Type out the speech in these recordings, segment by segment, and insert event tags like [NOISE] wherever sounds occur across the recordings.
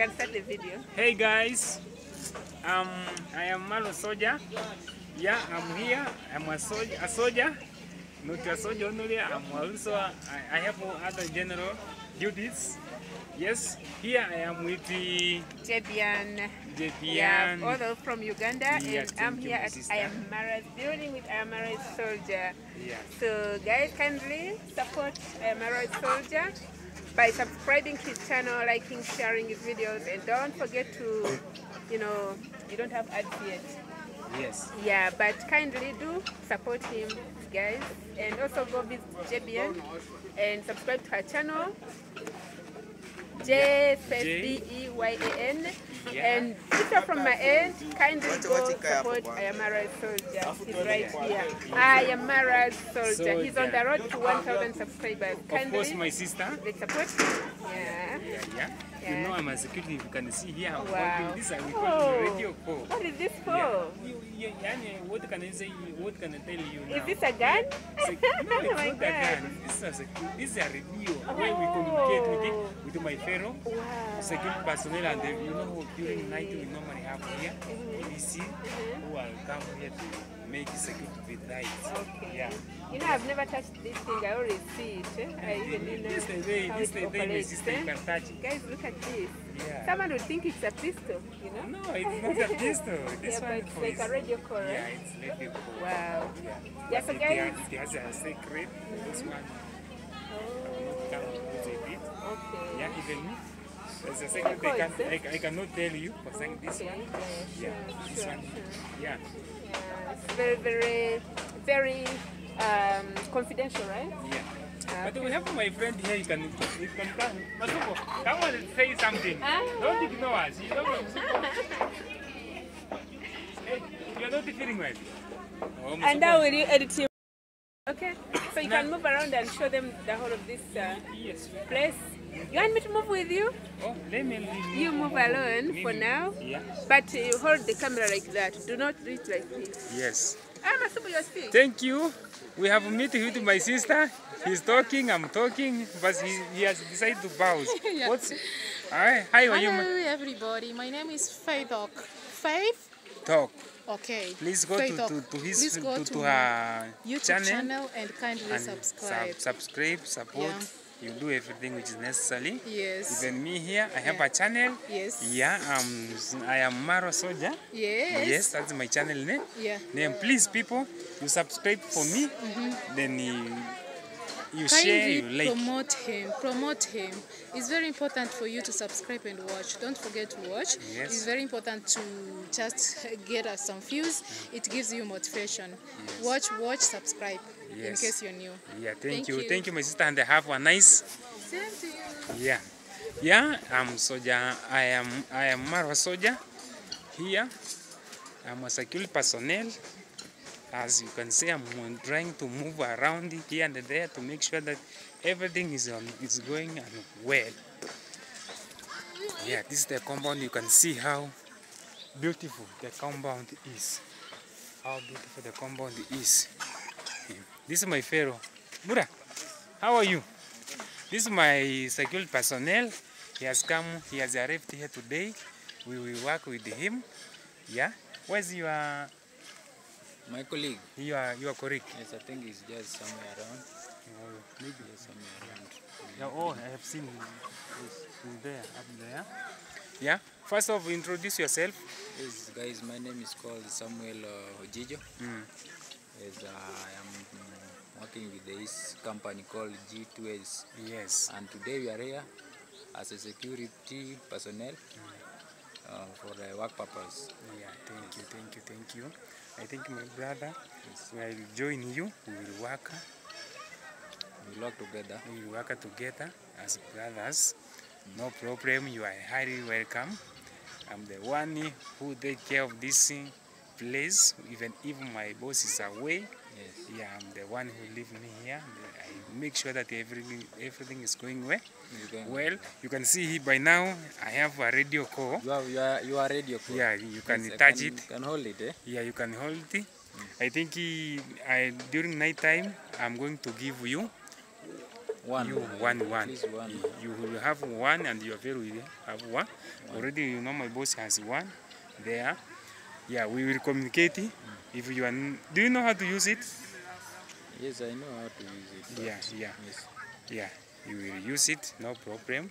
can start the video. Hey guys, um, I am Malo Soldier. Yeah, I'm here. I'm a soldier, a soldier, not a soldier only. I'm also I, I have other general duties. Yes, here I am with the Jebian. Jebian. Yeah, although from Uganda, Yes, and I'm here at sister. Ayamara's building with Ayamara's soldier. Yeah. So, guys, kindly support Ayamara's soldier by subscribing to his channel, liking, sharing his videos, and don't forget to, you know, you don't have ads yet. Yes. Yeah, but kindly do support him, guys, and also go visit Jebian and subscribe to her channel. J S D E Y A N. Yeah. And if you're from my end, kindly go support Ayamara's soldier. He's right here. Ah, Ayamara's soldier. He's on the road to 1,000 subscribers. Of Kindly course, my sister. they support. Yeah. Yeah, yeah. Yeah. You know I'm a security. You can see here. I'm Wow. this. I we call Oh. it radio call. What is this for? Yeah. You, you, yani, what can I say? What can I tell you now? Is this a gun? [LAUGHS] Sec- no, oh it's my not a gun. This is a, this is a radio where we communicate with, it, Oh. with my fellow Wow. security personnel and they, you know during night we normally have here mm-hmm. police mm-hmm. who will come here to make security with right. Okay. Yeah. You know, I've never touched this thing. I already see it. eh? I even didn't know This the day, how this it the day my operates. you eh? it. Guys, look at this. Yeah. Someone would think it's a pistol, you know? No, it's not a pistol. [LAUGHS] This yeah, but one it's like a radio call, Yeah, it's radio call. Wow. Yeah. Yeah, so It guys. has, it has a secret. This one Oh, come with a okay. Yeah, even me. There's a secret I, can, eh? I, I cannot tell you for saying this Okay. one. Yeah, Yeah, sure, this sure, one. Yeah. It's very, very, very um, confidential, right? Yeah. Ah, But we have my friend here, you can, you can come. Masuko, come and say something. Ah. Don't ignore us. You know, Masuko. hey, you're not feeling well. Oh, And now will you edit him? Okay, so you can move around and show them the whole of this uh, Yes. place. You want me to move with you? Oh, let me leave You move alone for Me- now, Yeah. but you hold the camera like that. Do not reach like this. Yes. Ah, Masubu, your stick. Thank you. We have a meeting with my sister. He's talking, I'm talking, but he, he has decided to bounce. [LAUGHS] Yeah. What's... Hi, how are you? Hello everybody, my name is Faithok. Faith? Talk. Okay. Please go to, to, to his Please go to, to to her YouTube channel, channel, and kindly and subscribe. sub- subscribe, support. Yeah. You do everything which is necessary. yes. Even me here, I have Yeah. a channel. Yes. Yeah, um, I am Maro Soja. Yes. Yes, that's my channel name. Yeah. Then please, people, you subscribe for me. Mm -hmm. Then you, you share, Kindly you like. promote him. Promote him. It's very important for you to subscribe and watch. Don't forget to watch. Yes. It's very important to just [LAUGHS] get us some views. It gives you motivation. Yes. Watch, watch, subscribe. In case you're new. Yeah, thank, Thank you. you. Thank you, my sister, and have a nice. Same to you. Yeah, yeah. I'm soldier. I am. I am Marwa soldier. Here, I'm a security personnel. As you can see, I'm trying to move around here and there to make sure that everything is on, is going on well. Yeah, this is the compound. You can see how beautiful the compound is. How beautiful the compound is. This is my pharaoh. Mura, how are you? This is my security personnel. He has come, he has arrived here today. We will work with him. Yeah. Where's your My colleague, your your colleague? yes, I think he's just somewhere around. Oh, maybe. Yes, somewhere around. Yeah, oh, I have seen he's he's there, up there. Yeah. First off, introduce yourself. Yes, guys, my name is called Samuel uh, Ojijo. Mm. Yes, uh, I am mm, working with this company called G2S. Yes. And today we are here as a security personnel uh, for the work purpose. Yeah. Thank you. Thank you. Thank you. I think my brother will join you. We will work. We work together. We will work together as brothers. No problem. You are highly welcome. I'm the one who take care of this place. Even if my boss is away, Yes. yeah, I'm the one who leave me here. Make sure that everything everything is going well. Okay. Well, you can see here by now I have a radio call. You have, you are, you are radio core. Yeah, you can Yes, touch can, it. can hold it, eh? Yeah, you can hold it. Mm. I think he, I, during night time, I'm going to give you One. You one one. one. You will have one and your very will have one. one. Already you know my boss has one there. Yeah, we will communicate. Mm. If you are, do you know how to use it? Yes, I know how to use it. Yeah, yeah, Yes. yeah. You will use it, no problem.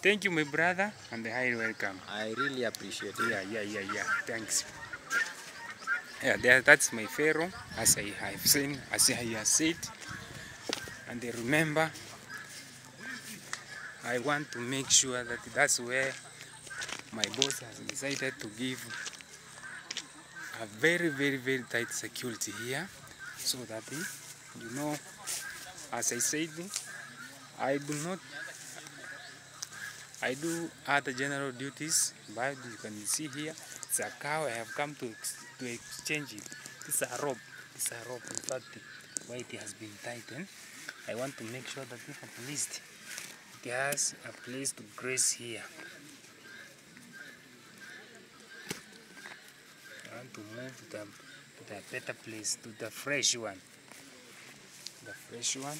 Thank you, my brother, and highly welcome. I really appreciate it. Yeah, yeah, yeah, yeah. Thanks. Yeah, that's my pharaoh, as I have seen, as I have said. And remember, I want to make sure that that's where my boss has decided to give a very, very, very tight security here, so that eh, you know, as I said, I do not I do other general duties, but you can see here, it's a cow. I have come to ex to exchange it. It's a rope. It's a rope. In fact, why it has been tightened. I want to make sure that if at least it has a place to graze here. I want to move to the, to the better place, to the fresh one. The fresh one.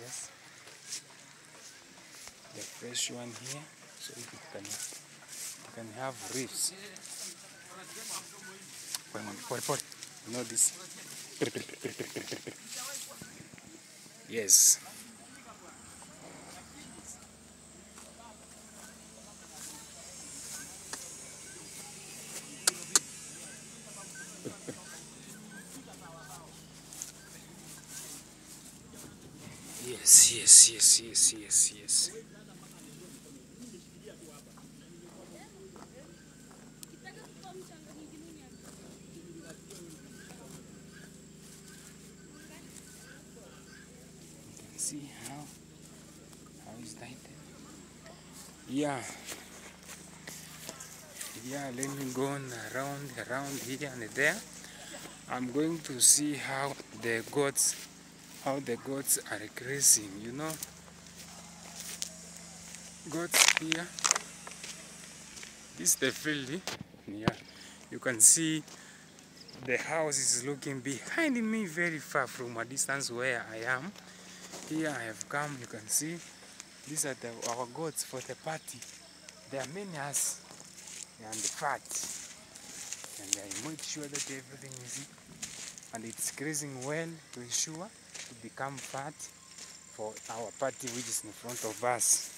Yes the fresh one here so it can it can have reefs. Pole, pole, pole. You know this. Yes. Yes, yes, yes, yes, yes, see how how is that? Yeah. Yeah, let me go around around here and there. I'm going to see how the goats how the goats are grazing, you know. Goats here. This is the field. eh? Yeah. You can see the house is looking behind me very far from a distance where I am. Here I have come, you can see these are the, our goats for the party. There are many us and the fat. And I make sure that everything is and it's grazing well to ensure to become fat for our party which is in front of us.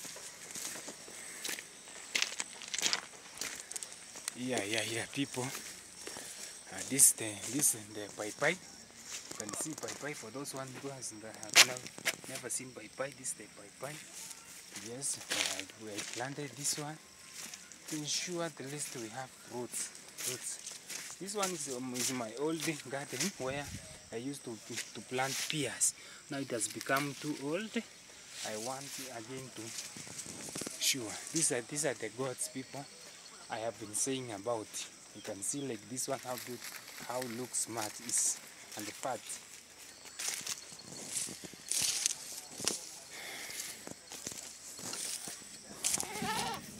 Yeah, yeah, yeah, people. Uh, this the this is the pai pai. You can see pai pai for those one who has never, never seen pai pai. This is the pai pai. Yes, uh, we planted this one to ensure at least we have roots, Fruits. This one is, um, is my old garden where I used to, to, to plant pears. Now it has become too old. I want again to sure. These are these are the gods people I have been saying about. You can see like this one how good how looks smart is and the fat.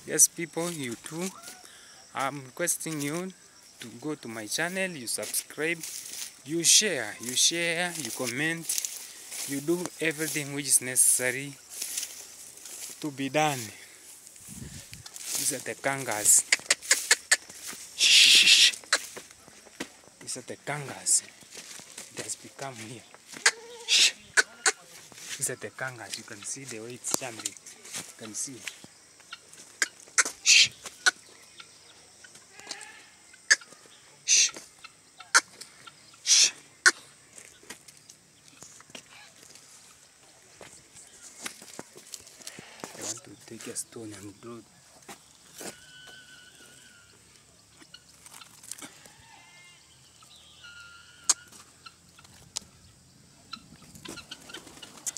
Yes people you too. I'm requesting you to go to my channel, you subscribe, you share, you share, you comment, you do everything which is necessary to be done. These are the kangas. These are the kangas. It has become here. These are the kangas. You can see the way it's jumping. You can see. I want to take a stone and blow.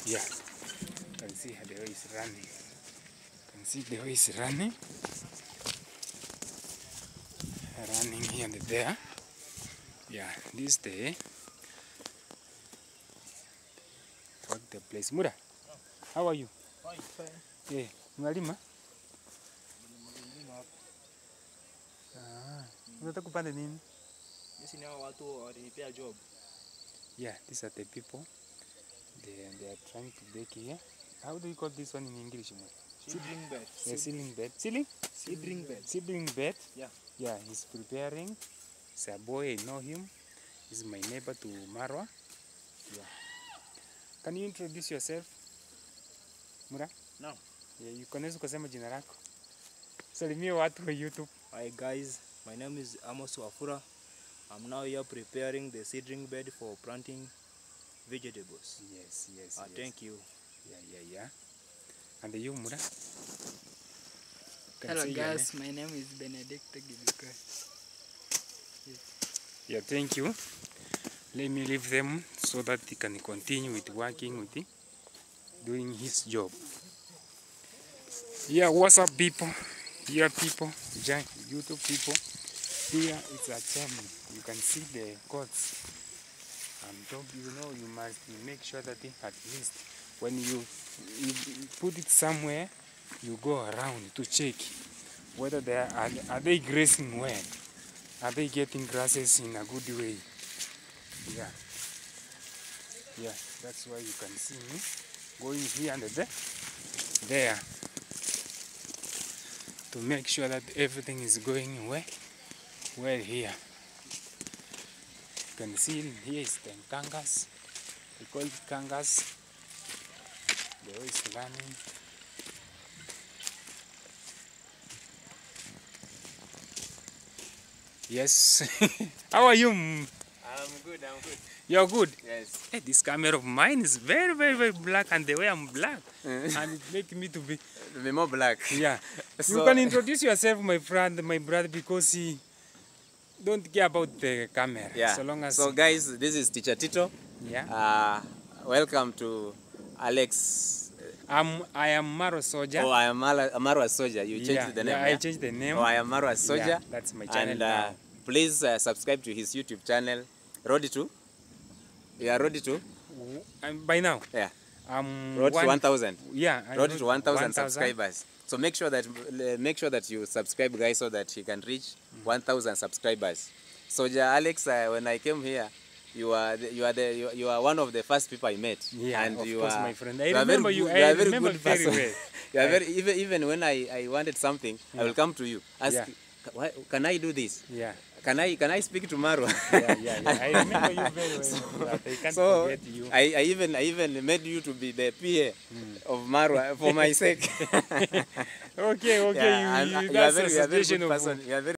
Yeah, you can see how the way is running. You can see the way it's running. Running here and there. Yeah, this day. Fuck the place. Mura, how are you? Eh, unalima? Ah, unataka kupanda nini? Yes, ni hao watu walinipea job. Yeah, these are the people. They, they are trying to bake here. How do you call this one in English? Mo? Seedling bed. Yeah, seedling bed. Seedling? Seedling bed. Seedling bed? Yeah. Yeah, he's preparing. It's a boy, I know him. He's my neighbor to Marwa. Yeah. Can you introduce yourself? Mura? No. Yeah, you unaweza kusema jina lako. Salimia watu wa YouTube. Hi guys, my name is Amos Wafura. I'm now here preparing the seedling bed for planting vegetables. Yes, yes, Uh, yes. Thank you. Yeah, yeah, yeah. And you, Mura? Can Hello guys, my name is Benedict Gibuka. Yeah, thank you. Let me leave them so that he can continue with working with it, doing his job. Yeah, what's up, people? Here, people, giant YouTube people. Here it's a chimney. You can see the goats. And don't you know you must make sure that at least when you, you put it somewhere, you go around to check whether they are, are, are they grazing well. Are they getting grasses in a good way? Yeah. Yeah, that's why you can see me going here and there, there to make sure that everything is going well, well here. You can see here is the kangas. We call it kangas. The way it's learning. Yes. [LAUGHS] How are you? Good, I'm good. You're good. Yes. Hey, this camera of mine is very, very, very black, and the way I'm black, and it makes me to be. To Be more black. Yeah. [LAUGHS] so... you can introduce yourself, my friend, my brother, because he don't care about the camera. Yeah. So long as. so guys, this is Teacher Tito. yeah. Uh, welcome to Alex. I'm. I am Maro Soja. Oh, I am Mala- Marwa Soja. You changed yeah, the name. yeah, yeah, I changed the name. Oh, I am Marwa Soja. Yeah, that's my channel And uh, now. please uh, subscribe to his YouTube channel. Road to. Yeah, Road to. And by now, Yeah. I'm. Road to 1,000. Yeah. I Road to 1,000 subscribers. So make sure that uh, make sure that you subscribe, guys, so that he can reach 1,000 subscribers. So, yeah, Alex, uh, when I came here, you are the, you are the you, you are one of the first people I met. Yeah, and of you course, are, my friend. I you are very remember you. good- I are a very remember good very person. well. [LAUGHS] you are very even even when I, I wanted something, I will come to you. Ask, Yeah. "Why- can I do this? Yeah. Can I can I speak tomorrow? [LAUGHS] Yeah, yeah, yeah. I remember you very well. so, I can't so forget you. I, I even I even made you to be the PA of Marwa for my [LAUGHS] sake. okay, okay. Yeah, you, you, uh, you, you are that's very, a you are very good person. You are very